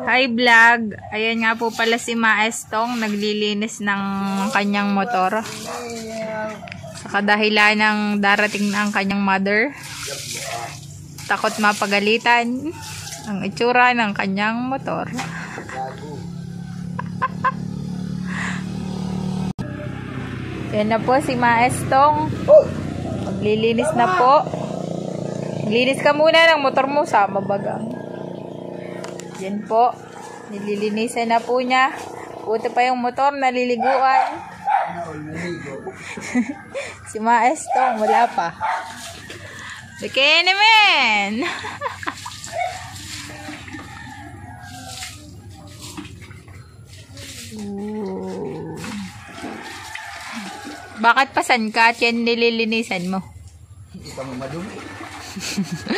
Hi vlog. Ayan nga po pala si Maestong naglilinis ng kanyang motor. Sa kadahilan ng darating na ang kanyang mother. Takot mapagalitan ang itsura ng kanyang motor. Yan na po si Maestong. Maglilinis na po. Linis ka muna ng motor mo sa mabagang. Yan po. Nililinisan na po niya. Puto pa yung motor, naliliguan. si Maestong, wala pa. Bikini man! Bakit pasan ka at yan nililinisan mo? Hindi ka mo madumi.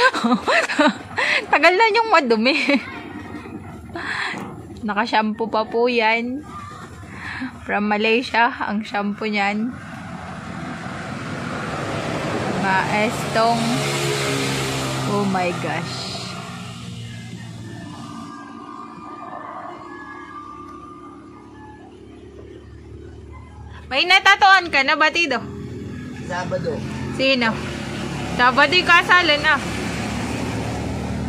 Tagal na yung madumi. Naka-shampoo pa po yan. From Malaysia, ang shampoo niyan. Maestong. Oh my gosh. May natatuan ka na, batido? Sabado. Sino? Sabado yung kasalan ah.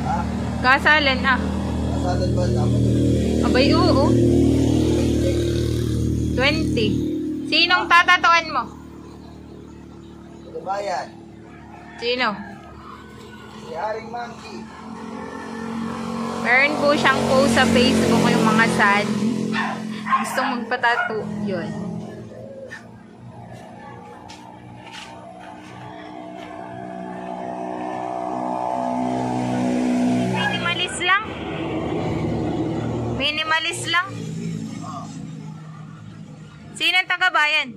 Ha? Kasalan ah. Kasalan ba Sabado? Abay, oo. 20. Sinong tatatuan mo? Ano ba yan? Sino? Si Haring Monkey. Meron po siyang post sa Facebook yung mga sad. Gustong magpatato. Yun. Minimalist lang. Sino ang taga-bayan?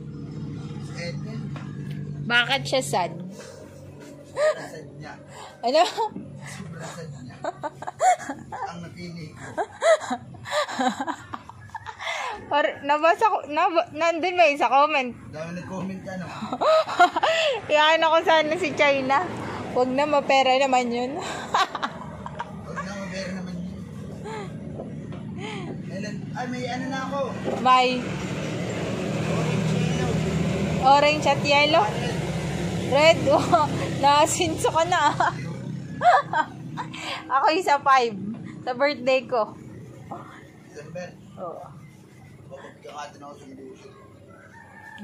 Bakit siya sad? Ano? Ang napili ko. Or, nabasa ko, nab nandun ba sa comment? Dami nag-comment ka no? Iyan ako sana si China. Huwag na, mapera naman yun. Ay, may ano na ako. May Orange at yellow. Red. Oh, Nakasinso ka na. ako isa five. Sa birthday ko. December. Oo.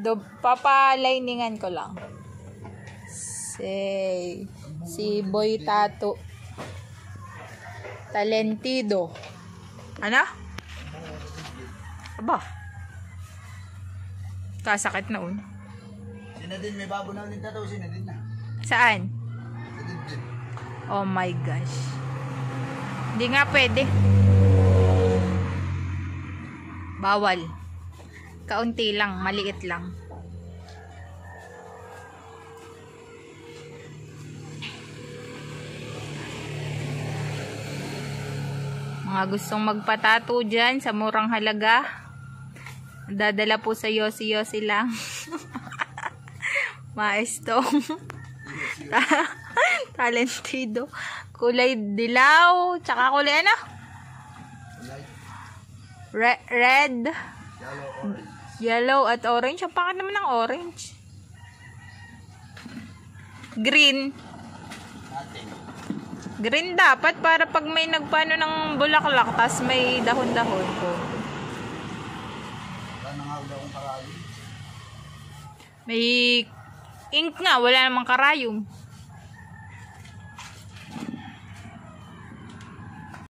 Do, papaliningan ko lang. Si, si Boy Tato. Talentido. Ano? Aba. Kasakit na un. Sina din, may babo na ulit daw. Sina din na. Saan? Oh my gosh. Hindi nga pwede. Bawal. Kaunti lang, maliit lang. Mga gustong magpatato dyan sa murang halaga. Dadala po sa Yossi Yossi lang. Maestong. Talentido. Kulay dilaw. Tsaka kulay ano? Re- red. Yellow, at orange. Ang pakit naman ng orange. Green. Green dapat para pag may nagpano ng bulaklak tas may dahon-dahon ko. Wala May ink nga. Wala namang karayom.